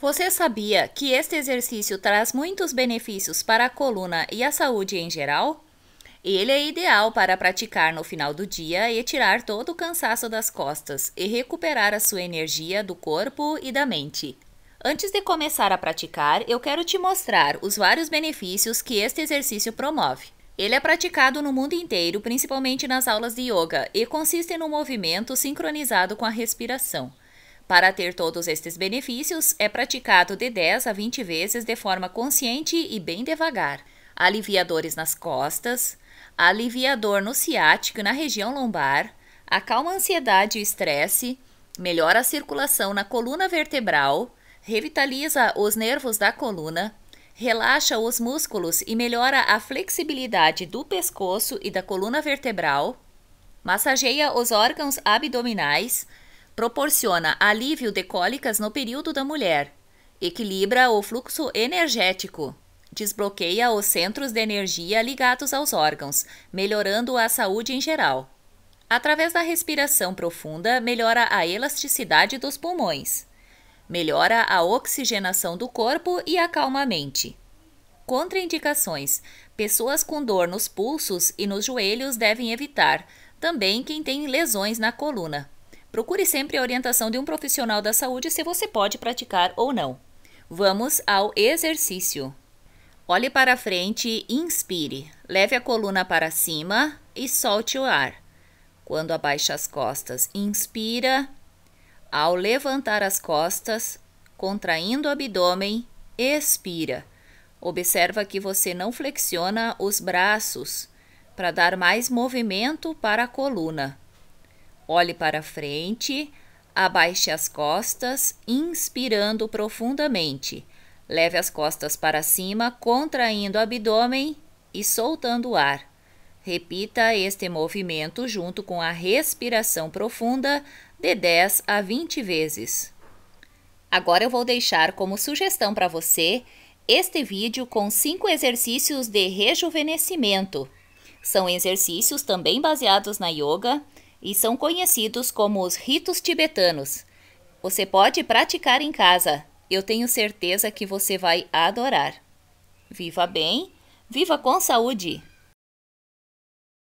Você sabia que este exercício traz muitos benefícios para a coluna e a saúde em geral? Ele é ideal para praticar no final do dia e tirar todo o cansaço das costas e recuperar a sua energia do corpo e da mente. Antes de começar a praticar, eu quero te mostrar os vários benefícios que este exercício promove. Ele é praticado no mundo inteiro, principalmente nas aulas de yoga, e consiste no movimento sincronizado com a respiração. Para ter todos estes benefícios, é praticado de 10 a 20 vezes de forma consciente e bem devagar. Aliviadores nas costas, aliviador no ciático e na região lombar, acalma a ansiedade e estresse, melhora a circulação na coluna vertebral, revitaliza os nervos da coluna, relaxa os músculos e melhora a flexibilidade do pescoço e da coluna vertebral, massageia os órgãos abdominais, proporciona alívio de cólicas no período da mulher, equilibra o fluxo energético, desbloqueia os centros de energia ligados aos órgãos, melhorando a saúde em geral. Através da respiração profunda, melhora a elasticidade dos pulmões, melhora a oxigenação do corpo e acalma a mente. Contraindicações: pessoas com dor nos pulsos e nos joelhos devem evitar, também quem tem lesões na coluna. Procure sempre a orientação de um profissional da saúde se você pode praticar ou não. Vamos ao exercício. Olhe para frente inspire. Leve a coluna para cima e solte o ar. Quando abaixa as costas, inspira. Ao levantar as costas, contraindo o abdômen, expira. Observa que você não flexiona os braços para dar mais movimento para a coluna. Olhe para frente, abaixe as costas, inspirando profundamente. Leve as costas para cima, contraindo o abdômen e soltando o ar. Repita este movimento junto com a respiração profunda de 10 a 20 vezes. Agora eu vou deixar como sugestão para você este vídeo com cinco exercícios de rejuvenescimento. São exercícios também baseados na yoga e são conhecidos como os ritos tibetanos. Você pode praticar em casa. Eu tenho certeza que você vai adorar. Viva bem, viva com saúde!